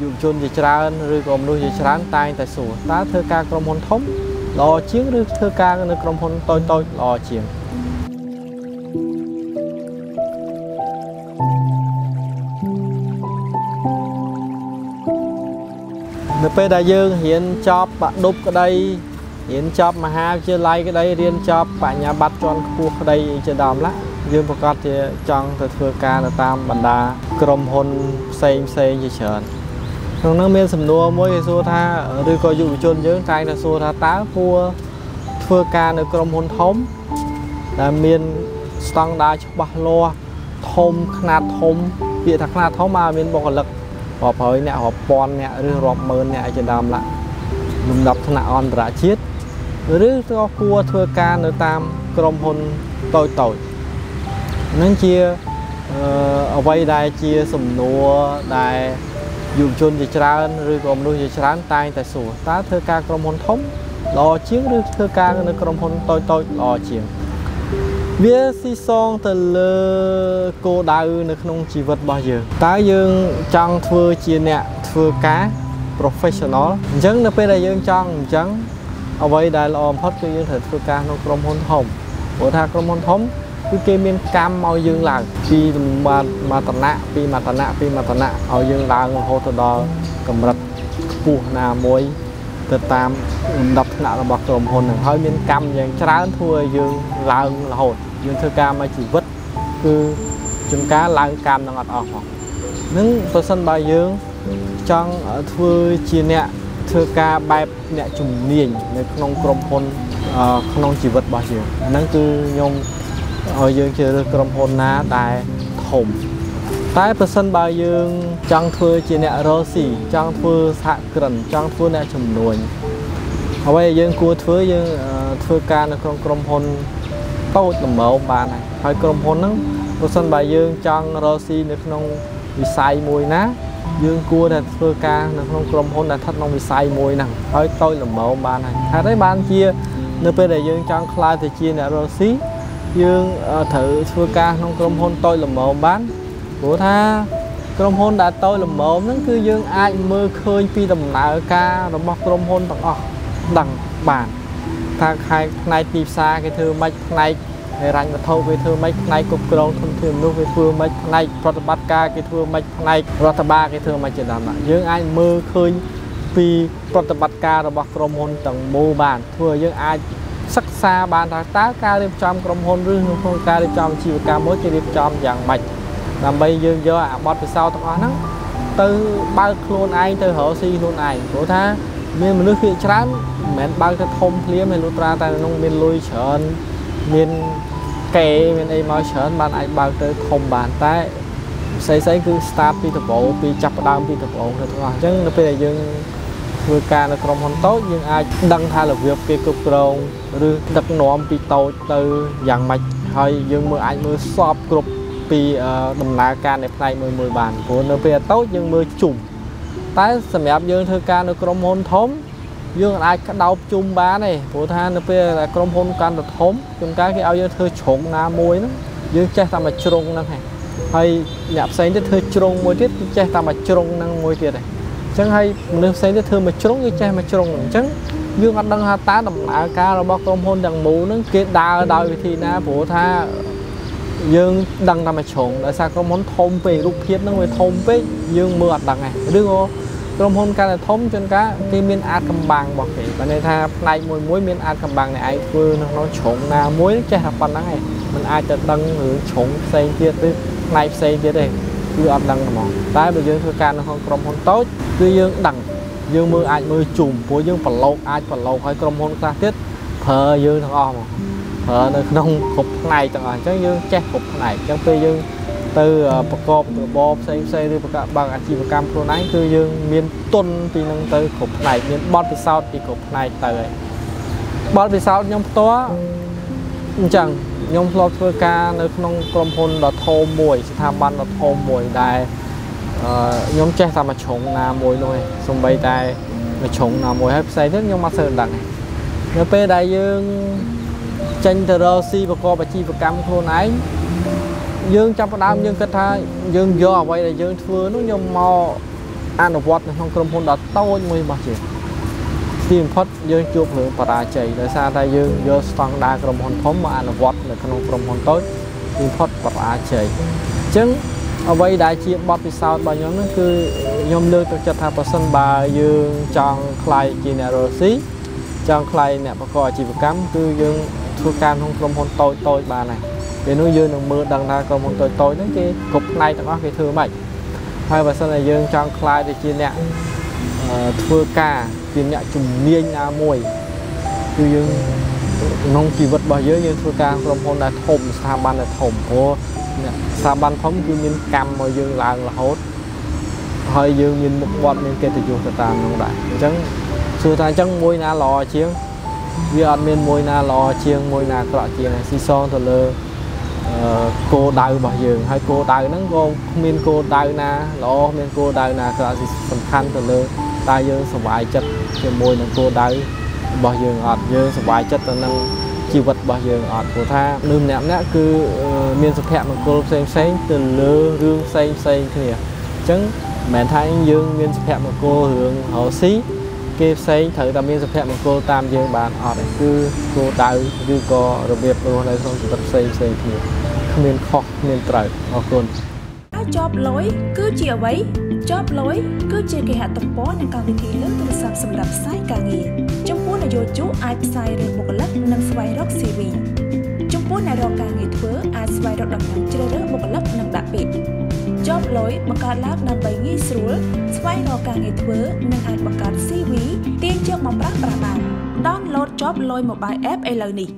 យុវជនជាច្រើនឬក៏មនុស្សជាច្រើនតែងតែសួរតើធ្វើការក្រុមហ៊ុនធំល្អជាងឬធ្វើការនៅក្រុមហ៊ុនតូចតូចល្អជាងនៅពេលដែលយើងរៀនចប់បដុបក្តីរៀនចប់មហាវិទ្យាល័យក្តីរៀនចប់បញ្ញាបត្រជាន់ខ្ពស់ក្តីជាដើមឡាយើងប្រកាសជាចង់ទៅធ្វើការនៅតាមបណ្ដាក្រុមហ៊ុនផ្សេងផ្សេងជាច្រើន ក្នុងនោះមានសំណួរមួយគេសួរថាឬក៏យុវជនយើងតែងតែសួរថាតើគួរធ្វើការនៅក្រុមហ៊ុនធំដែលមានស្តង់ដារច្បាស់លាស់ធំຂະຫນាតធំពាក្យថាຂະຫນាតធំមកមានបុគ្គលិករាប់ហើយអ្នករាប់ពាន់អ្នកឬរាប់ម៉ឺនអ្នកជាដើមឡាលំដាប់ថ្នាក់អន្តរជាតិឬក៏គួរធ្វើការនៅតាមក្រុមហ៊ុនតូចតូចនឹងជាអ្វីដែលជាសំណួរដែល យុវជនជាច្រើនឬក៏មនុស្សជាច្រើនតែងតែសួរតើធ្វើការក្រុមហ៊ុនធំល្អជាងឬធ្វើការនៅក្រុមហ៊ុនតូចតូចល្អជាងវាស៊ីសងទៅលើគោលដៅនៅក្នុងជីវិតរបស់យើងតើយើងចង់ធ្វើជាអ្នកធ្វើការ professional អញ្ចឹងនៅពេលដែលយើងចង់អញ្ចឹងអ្វីដែលល្អបំផុតគឺយើងត្រូវធ្វើការក្នុងក្រុមហ៊ុនធំព្រោះថាក្រុមហ៊ុនធំ គឺគេមានកម្មឲ្យយើងឡើងពីមតនៈពីមតនៈពីមតនៈឲ្យយើងឡើងរហូតទៅដល់កម្រិតខ្ពស់ណាមួយទៅតាមលំដាប់ថ្នាក់របស់ក្រុមហ៊ុនហ្នឹងហើយមានកម្មយ៉ាងច្រើនធ្វើឲ្យយើងឡើងរហូតយើងធ្វើការមួយជីវិតគឺចំការឡើងកម្មនឹងអត់អស់ផងនឹងប្រសិនបើយើងចង់ធ្វើជាអ្នកធ្វើការបែបអ្នកជំនាញនៅក្នុងក្រុមហ៊ុនក្នុងជីវិតរបស់យើងហ្នឹងគឺខ្ញុំ ឲ្យយើងជ្រើសរើសក្រុមហ៊ុនណាដែលធំតែប្រសិនបើយើងចង់ធ្វើជាអ្នករស់ស៊ីចង់ធ្វើសហគ្រិនចង់ធ្វើអ្នកជំនួញអ្វីដែលយើងគួរធ្វើយើងធ្វើការនៅក្នុងក្រុមហ៊ុនតូចល្មមបានហើយហើយក្រុមហ៊ុនហ្នឹងប្រសិនបើយើងចង់រស់ស៊ីនៅក្នុងវិស័យមួយណា យើងគួរតែធ្វើការនៅក្នុងក្រុមហ៊ុនដែលស្ថិតក្នុងវិស័យមួយហ្នឹងហើយតូចល្មមបានហើយហេតុអីបានជា នៅពេលដែលយើងចង់ខ្លាយទៅជាអ្នករស់ស៊ី យើងត្រូវធ្វើការក្នុងក្រុមហ៊ុនតូចល្មមបានព្រោះថាក្រុមហ៊ុនដែលតូចល្មមហ្នឹងគឺយើងអាចមើលឃើញពីដំណើរការរបស់ក្រុមហ៊ុនទាំងអស់ដឹងបានថាខែផ្នែកទីផ្សារគេធ្វើម៉េចផ្នែកហិរញ្ញវត្ថុវាធ្វើម៉េចផ្នែកគ្រប់គ្រងធនធានមនុស្សវាធ្វើម៉េចផ្នែកប្រតិបត្តិការគេធ្វើម៉េចផ្នែករដ្ឋបាលគេធ្វើម៉េចជាដើមយើងអាចមើលឃើញពីប្រតិបត្តិការរបស់ក្រុមហ៊ុនទាំងមូលបានធ្វើឲ្យយើងអាច សិក្សាបានថាតើការរៀបចំក្រុមហ៊ុនឬក្នុងការរៀបចំអាជីវកម្មមួយគេរៀបចំយ៉ាងម៉េចដើម្បីយើងយកអាបទពិសោធន៍ទាំងអស់ហ្នឹងទៅបើកខ្លួនឯងទៅរកស៊ីខ្លួនឯងព្រោះថាមានមនុស្សភាគច្រើនមិនមែនបើកទៅធំភ្លាមឯលុត្រាតែក្នុងមានលុយច្រើនមានកេមានអីមកច្រើនបានអាចបើកទៅធំបានតែផ្សេងផ្សេងគឺ start ពីដំបូងពីចាប់ផ្ដើមពីដំបូងទៅទាំងអស់អញ្ចឹងនៅពេលដែលយើង ធ្វើការនៅក្រុមហ៊ុនតូចយើងអាចដឹងថារបៀបគេគ្រប់គ្រងឬដឹកនាំពីតូចទៅយ៉ាងម៉េចហើយយើងមើលអាចមើលសពគ្រប់ពីដំណើរការនៃផ្នែកមួយមួយបានព្រោះនៅពេលតូចយើងមើលជុំតែសម្រាប់យើងធ្វើការនៅក្រុមហ៊ុនធំយើងអាចក្តោបជុំបានទេព្រោះថានៅពេលដែលក្រុមហ៊ុនកាន់តែធំជួនកាលគេឲ្យយើងធ្វើជ្រុងណាមួយហ្នឹងយើងចេះតែមកជ្រុងហ្នឹងឯងហើយអ្នកផ្សេងទៀតធ្វើជ្រុងមួយទៀតចេះតែមកជ្រុងហ្នឹងមួយទៀតឯង ចឹងហើយមនុស្សផ្សេងទៀតធ្វើមួយជ្រុងគេចេះមួយជ្រុងអញ្ចឹងយើងអត់ដឹងថាតើដំណើរការរបស់ក្រុមហ៊ុនទាំងមូលហ្នឹងគេដើរដោយវិធីណាព្រោះថាយើងដឹងតែមួយជ្រុងដោយសារក្រុមហ៊ុនធំពេករូបភាពហ្នឹងវាធំពេកយើងមើលអត់ដឹងទេឬក៏ក្រុមហ៊ុនកាន់តែធំជួនកាលគេមានអាចកម្បាំងរបស់គេបើន័យថាផ្នែកមួយមួយមានអាចកម្បាំងនៃឯងធ្វើនៅក្នុងជ្រុងណាមួយចេះតែប៉ុណ្្នឹងឯងมันអាចទៅដឹងរឿងជ្រុងផ្សេងទៀតឬផ្នែកផ្សេងទៀតទេ គឺអត់ដឹងហ្មងតែបើយើងធ្វើការនៅក្នុងក្រុមហ៊ុនតូចគឺយើងដឹងយើងមើលអាចមើលជុំព្រោះយើងប្រឡូកអាចប្រឡូកឲ្យក្រុមហ៊ុនខ្លះទៀតប្រើយើងទាំងអស់ហ្មងប្រើនៅក្នុងគ្រប់ផ្នែកទាំងអស់អញ្ចឹងយើងចេះគ្រប់ផ្នែកអញ្ចឹងពេលយើងទៅប្រកបរបរផ្សេងផ្សេងឬប្រកបបើកអាជីវកម្មខ្លួនឯងគឺយើងមានទុនពីនឹងទៅគ្រប់ផ្នែកមានបទពិសោធន៍ពីគ្រប់ផ្នែកទៅហើយបទពិសោធន៍ខ្ញុំផ្ទាល់ អញ្ចឹងខ្ញុំធ្លាប់ធ្វើការនៅក្នុងក្រុមហ៊ុនដ៏ធំមួយ ស្ថាប័នដ៏ធំមួយដែលខ្ញុំចេះតែមួយជ្រុងណាមួយនោះឯងសំបីតែមួយជ្រុងណាមួយហើយផ្សេងទៀតខ្ញុំអត់សូវដឹងឯងនៅពេលដែលយើងចេញទៅរកស៊ីប្រកបអាជីវកម្មខ្លួនឯងយើងចាប់ផ្ដើមយើងគិតថាយើងយកអ្វីដែលយើងធ្វើនោះខ្ញុំមកអនុវត្តនៅក្នុងក្រុមហ៊ុនដ៏តូចមួយរបស់យើង ទីបំផុតយើងជួបរឿងបរាជ័យដោយសារតែយើងយកស្តង់ដារក្រុមហ៊ុនធំមកអនុវត្តនៅក្នុងក្រុមហ៊ុនតូចទីបំផុតបរាជ័យអញ្ចឹងអ្វីដែលជាបទពិសោធន៍របស់ខ្ញុំហ្នឹងគឺខ្ញុំលើកទឹកចិត្តថាប្រសិនបើយើងចង់ខ្លាយជាអ្នករស់ស៊ីចង់ខ្លាយអ្នកប្រកបអាជីវកម្មគឺយើងធ្វើការក្នុងក្រុមហ៊ុនតូចតូចបានហើយពេលនោះយើងនឹងមើលដឹងថាក្រុមហ៊ុនតូចតូចហ្នឹងគេគ្រប់ផ្នែកទាំងអស់គេធ្វើម៉េចហើយបើសិនជាយើងចង់ខ្លាយទៅជាអ្នក ធ្វើការជាអ្នកជំនាញណាមួយគឺយើងក្នុងជីវិតរបស់យើងយើងធ្វើការក្រុមហ៊ុនដែលធំស្ថាប័នដែលធំព្រោះស្ថាប័នធំគឺមានកម្មមកយើងឡើងរហូតហើយយើងមានមុខមាត់មានកិត្តិយសទៅតាមនោះដែរអញ្ចឹងសួរថាអញ្ចឹងមួយណាល្អជាងវាអត់មានមួយណាល្អជាងមួយណាអាក្រក់ជាងស៊ីសងទៅលើ គោលដៅរបស់យើងហើយគោលដៅហ្នឹងក៏គ្មានគោលដៅណាល្អមានគោលដៅណាក៏សំខាន់ទៅលើតើយើងសុបាយចិត្តជាមួយនឹងគោលដៅរបស់យើងអត់យើងសុបាយចិត្តទៅនឹងជីវិតរបស់យើងអត់ព្រោះថាមនុស្សម្នាក់ម្នាក់គឺមានសុភមង្គលផ្សេងផ្សេងទៅលើរឿងផ្សេងផ្សេងគ្នាអញ្ចឹងមិនមែនថាយើងមានសុភមង្គលរឿងរកស៊ី គេផ្សេងត្រូវតែមានសុភមង្គលតាមយើងបានអត់គឺគោលដៅឬក៏របៀបរស់នៅក្នុងជីវិតផ្សេងផ្សេងគ្នាគ្មានខុសគ្មានត្រូវអរគុណជាប់លុយគឺជាអ្វីជាប់លុយគឺជាគេហទំព័រនិងកម្មវិធីលើទូរស័ព្ទសម្រាប់ផ្សាយការងារចំពោះនយោជកអាចផ្សាយរឿងបុគ្គលិកនិងស្វែងរក CV ចំពោះអ្នករកការងារធ្វើអាចស្វែងរកដំណឹងជ្រើសរើសបុគ្គលិកនិងដាក់ពាក្យ ជាប់លុយបង្កើតឡើងដើម្បីងាយស្រួលស្វែងរកការងារធ្វើនិងអាចបង្កើត CV ទាញយកមកប្រាស់ប្រាស់បាន download ជាប់លុយ mobile app ឥឡូវនេះ